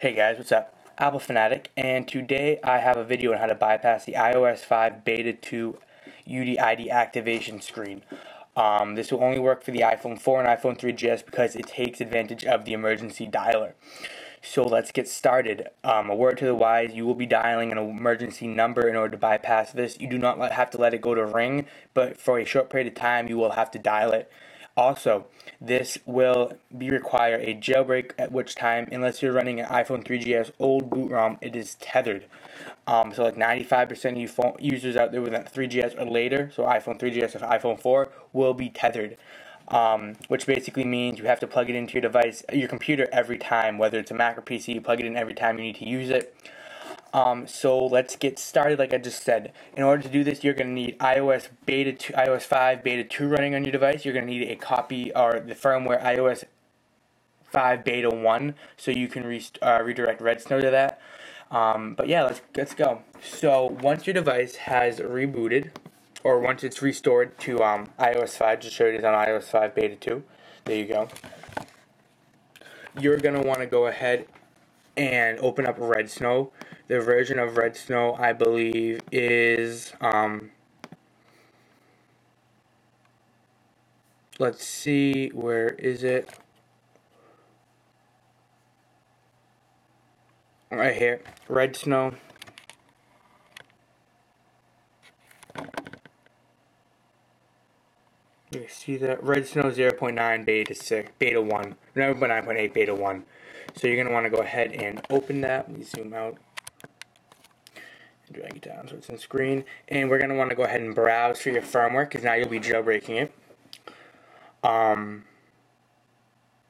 Hey guys, what's up? Apple Fanatic, and today I have a video on how to bypass the iOS 5 Beta 2 UDID activation screen. Um, this will only work for the iPhone 4 and iPhone 3GS because it takes advantage of the emergency dialer. So let's get started. Um, a word to the wise, you will be dialing an emergency number in order to bypass this. You do not have to let it go to ring, but for a short period of time you will have to dial it. Also, this will be require a jailbreak at which time, unless you're running an iPhone 3GS old boot ROM, it is tethered. Um, so like 95% of you phone users out there with a 3GS or later, so iPhone 3GS or iPhone 4, will be tethered. Um, which basically means you have to plug it into your device, your computer every time, whether it's a Mac or PC, you plug it in every time you need to use it. Um, so let's get started like I just said. In order to do this, you're going to need iOS beta 2, iOS 5 beta 2 running on your device. You're going to need a copy or the firmware iOS 5 beta 1 so you can re uh, redirect Redsn0w to that. Um, but yeah, let's let's go. So once your device has rebooted, or once it's restored to um, iOS 5, just show it is on iOS 5 beta 2. There you go. You're gonna want to go ahead and open up Redsn0w the version of Red Snow, I believe, is um, let's see, where is it? Right here, Red Snow. You see that Redsn0w 0.9 beta 6 beta 1 no 9.8 beta 1 so you're going to want to go ahead and open that let me zoom out and drag it down so it's in screen. And we're going to want to go ahead and browse for your firmware because now you'll be jailbreaking it. Um,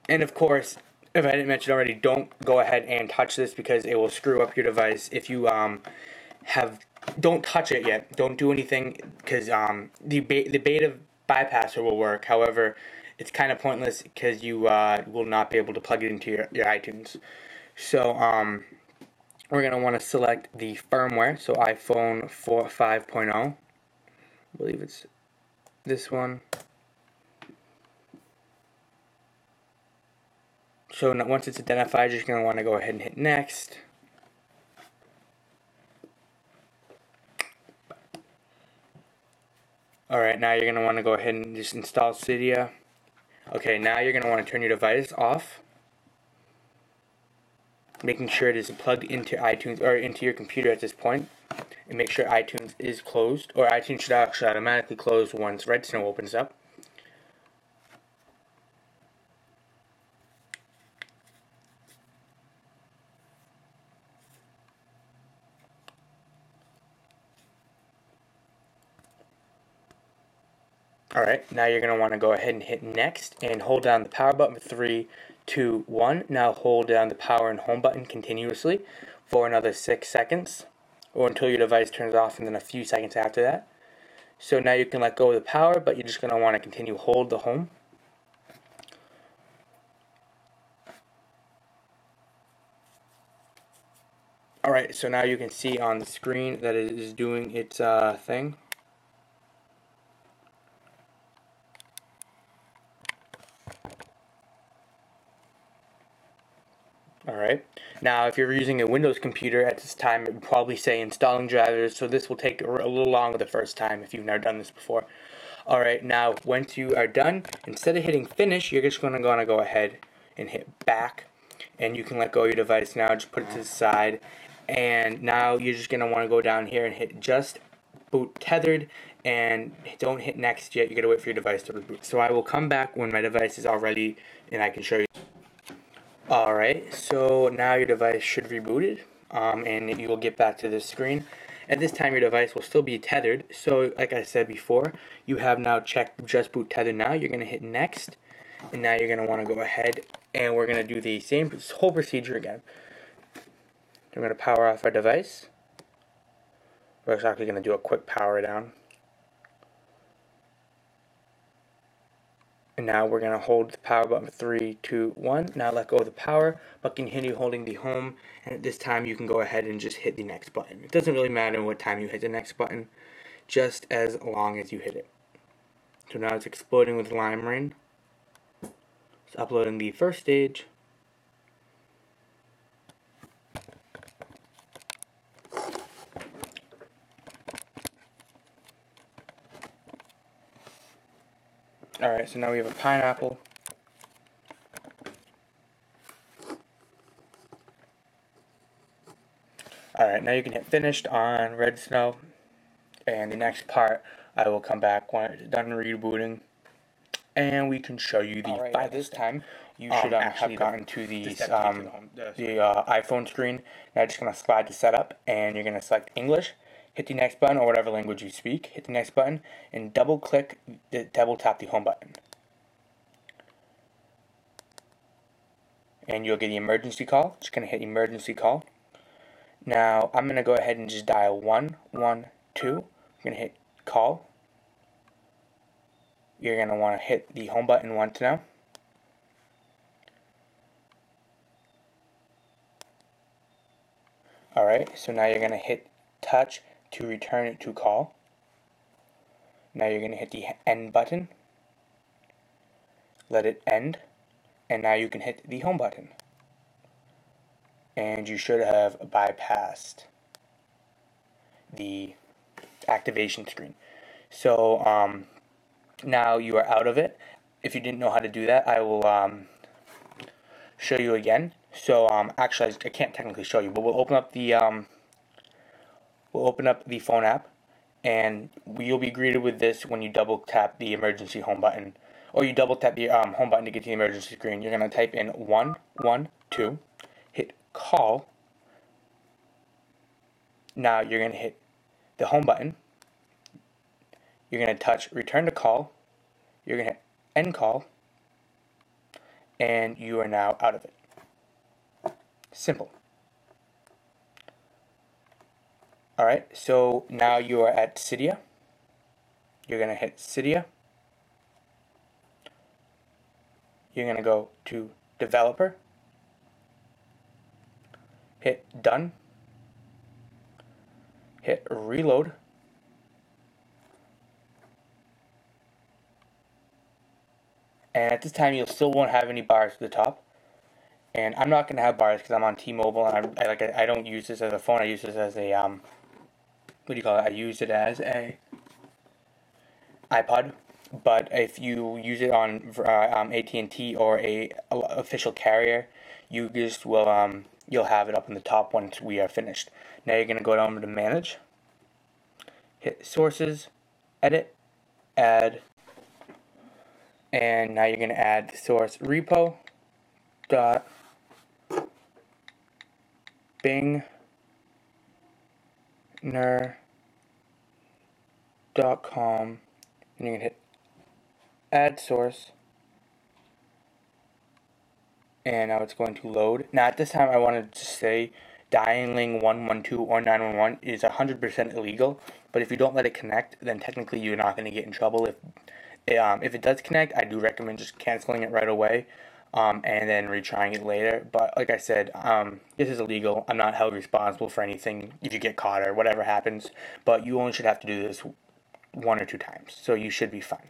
and of course, if I didn't mention already, don't go ahead and touch this because it will screw up your device. If you um, have, don't touch it yet. Don't do anything because um, the, be the beta bypasser will work. However, it's kind of pointless because you uh, will not be able to plug it into your, your iTunes. So, um, we're going to want to select the firmware, so iPhone 4 5.0. I believe it's this one. So once it's identified, you're just going to want to go ahead and hit next. Alright, now you're going to want to go ahead and just install Cydia. Okay, now you're going to want to turn your device off making sure it is plugged into iTunes or into your computer at this point and make sure iTunes is closed or iTunes should actually automatically close once Redsn0w opens up. Alright, now you're going to want to go ahead and hit next and hold down the power button for 3, two, one. Now hold down the power and home button continuously for another six seconds or until your device turns off and then a few seconds after that. So now you can let go of the power, but you're just going to want to continue hold the home. Alright, so now you can see on the screen that it is doing its uh, thing. Alright, now if you're using a Windows computer at this time, it would probably say installing drivers, so this will take a little longer the first time if you've never done this before. Alright, now once you are done, instead of hitting finish, you're just going to want to go ahead and hit back, and you can let go of your device now, just put it to the side, and now you're just going to want to go down here and hit just boot tethered, and don't hit next yet, you gotta wait for your device to reboot. So I will come back when my device is all ready, and I can show you. Alright, so now your device should rebooted um, and you will get back to this screen. At this time your device will still be tethered, so like I said before, you have now checked just boot tether now. You're going to hit next, and now you're going to want to go ahead and we're going to do the same whole procedure again. We're going to power off our device. We're actually going to do a quick power down. And now we're going to hold the power button for 3, 2, 1. Now let go of the power, but continue holding the home. And at this time, you can go ahead and just hit the next button. It doesn't really matter what time you hit the next button, just as long as you hit it. So now it's exploding with lime rain. It's uploading the first stage. Alright, so now we have a pineapple. Alright, now you can hit finished on Red Snow. And the next part, I will come back when it's done rebooting. And we can show you the by this time, you um, should um, have gotten to the the, um, the the- the uh, iPhone screen. Now just going to slide to setup, and you're going to select English, hit the next button or whatever language you speak, hit the next button, and double click, the, double tap the home button. And you'll get the emergency call. Just going to hit emergency call. Now I'm going to go ahead and just dial 112. I'm to hit call. You're going to want to hit the home button once now. Alright, so now you're going to hit touch to return it to call. Now you're going to hit the end button. Let it end. And now you can hit the home button. And you should have bypassed the activation screen. So um, now you are out of it. If you didn't know how to do that, I will um, show you again. So um, actually, I can't technically show you, but we'll open up the um, we'll open up the phone app, and you'll be greeted with this when you double tap the emergency home button, or you double tap the um, home button to get to the emergency screen. You're gonna type in one one two, hit call. Now you're gonna hit the home button. You're gonna touch return to call. You're gonna hit end call, and you are now out of it. Simple. Alright, so now you are at Cydia. You're to hit Cydia. You're to go to Developer. Hit Done. Hit Reload. And at this time, you still won't have any bars at the top and I'm not gonna have bars because I'm on T-Mobile and I'm, I like I, I don't use this as a phone. I use this as a um, what do you call it? I use it as a iPod. But if you use it on uh, um, AT&T or a, a official carrier, you just will um, you'll have it up in the top once we are finished. Now you're gonna go down to manage, hit sources, edit, add, and now you're gonna add source repo dot Bing dot com. And you're gonna hit add source. And now it's going to load. Now at this time I wanted to say dialing 112 or 911 is 100% illegal. But if you don't let it connect then technically you're not going to get in trouble. If um, if it does connect I do recommend just canceling it right away um, and then retrying it later. But like I said, um, this is illegal. I'm not held responsible for anything if you get caught or whatever happens. But you only should have to do this one or two times, so you should be fine.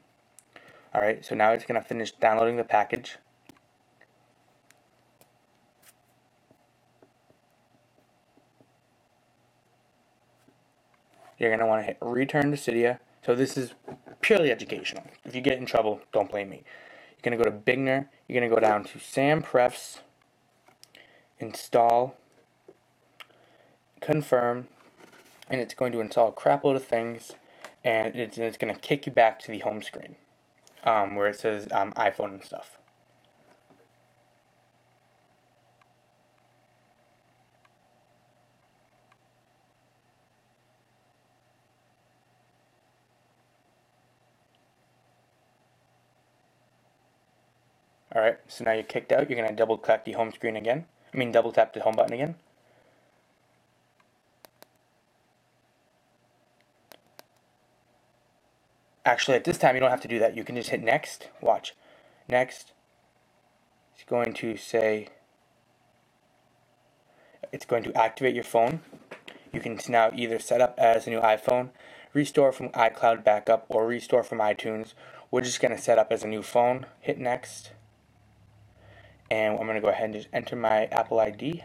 All right. So now it's gonna finish downloading the package. You're gonna want to hit return to Cydia. So this is purely educational. If you get in trouble, don't blame me. You're going to go to Bingner. You're going to go down to Sam Prefs, install, confirm, and it's going to install a crap load of things, and it's, it's going to kick you back to the home screen um, where it says um, iPhone and stuff. Alright, so now you're kicked out. You're going to double click the home screen again. I mean, double tap the home button again. Actually, at this time, you don't have to do that. You can just hit next. Watch. Next. It's going to say, it's going to activate your phone. You can now either set up as a new iPhone, restore from iCloud backup, or restore from iTunes. We're just going to set up as a new phone. Hit next and I'm going to go ahead and just enter my Apple ID.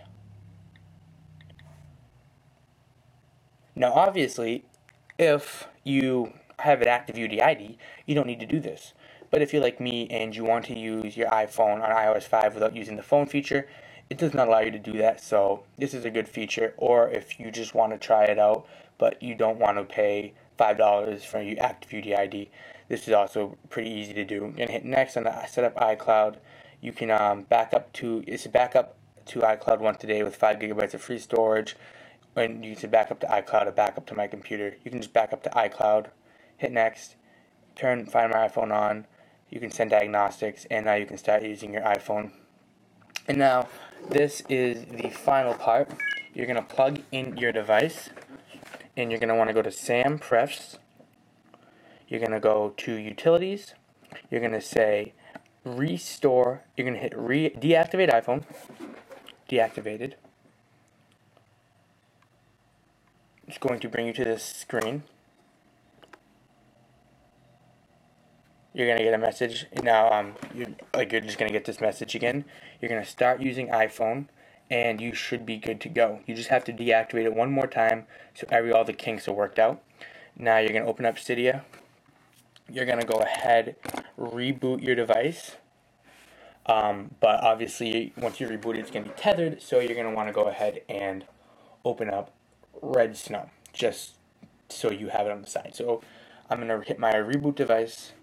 Now obviously, if you have an active UDID, you don't need to do this. But if you're like me and you want to use your iPhone on iOS 5 without using the phone feature, it does not allow you to do that. So this is a good feature. Or if you just want to try it out, but you don't want to pay $5 for your active UDID, this is also pretty easy to do. To hit next on the setup iCloud. You can um, back up to, it's a backup to iCloud once a day with 5 gigabytes of free storage. And you can back up to iCloud or back up to my computer. You can just back up to iCloud, hit next, turn Find My iPhone on. You can send diagnostics, and now you can start using your iPhone. And now, this is the final part. You're going to plug in your device, and you're going to want to go to SAM Prefs. You're going to go to Utilities. You're going to say Restore. You're going to hit re Deactivate iPhone. Deactivated. It's going to bring you to this screen. You're gonna get a message now. Um, you like you're just gonna get this message again. You're gonna start using iPhone, and you should be good to go. You just have to deactivate it one more time so every all the kinks are worked out. Now you're gonna open up Cydia. You're gonna go ahead, reboot your device. Um, but obviously, once you reboot it, it's gonna be tethered. So you're gonna want to go ahead and open up Redsn0w, just so you have it on the side. So I'm going to hit my reboot device.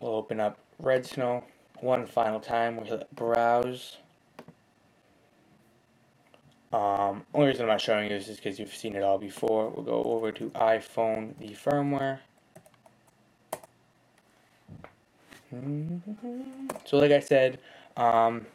We'll open up Redsn0w one final time. We'll hit browse. Um, only reason I'm not showing you this is because you've seen it all before. We'll go over to iPhone, the firmware. So like I said, um,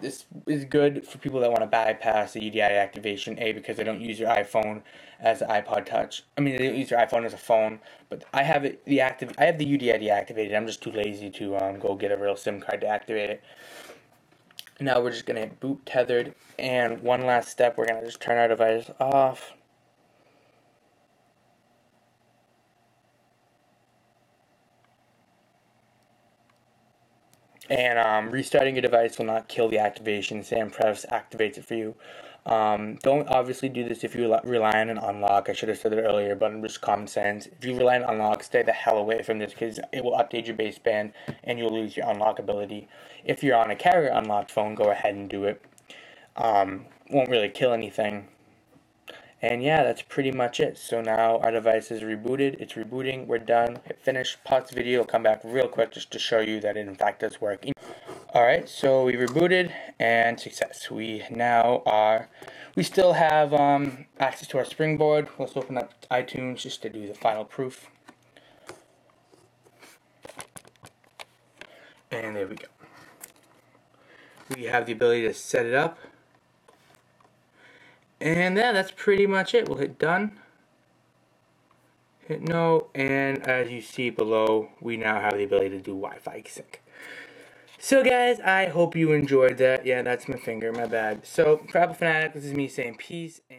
this is good for people that want to bypass the UDI activation. A because they don't use your iPhone as an iPod Touch. I mean, they don't use your iPhone as a phone, but I have it the active. I have the UDID activated. I'm just too lazy to um, go get a real SIM card to activate it. Now we're just gonna hit boot tethered, and one last step. We're gonna just turn our device off. And um, restarting your device will not kill the activation. SAM SAMPrefs activates it for you. Um, don't obviously do this if you rely on an unlock. I should have said it earlier, but I'm just common sense. If you rely on unlock, stay the hell away from this because it will update your baseband and you'll lose your unlock ability. If you're on a carrier unlocked phone, go ahead and do it. Um, won't really kill anything. And yeah, that's pretty much it. So now our device is rebooted. It's rebooting. We're done. Hit finish. Pause the video. Come back real quick just to show you that it in fact does work. Alright, so we rebooted and success. We now are, we still have um, access to our springboard. Let's open up iTunes just to do the final proof. And there we go. We have the ability to set it up. And yeah, that's pretty much it. We'll hit done. Hit no, and as you see below, we now have the ability to do Wi-Fi sync. So guys, I hope you enjoyed that. Yeah, that's my finger, my bad. So, for Apple Fanatic, this is me saying peace. and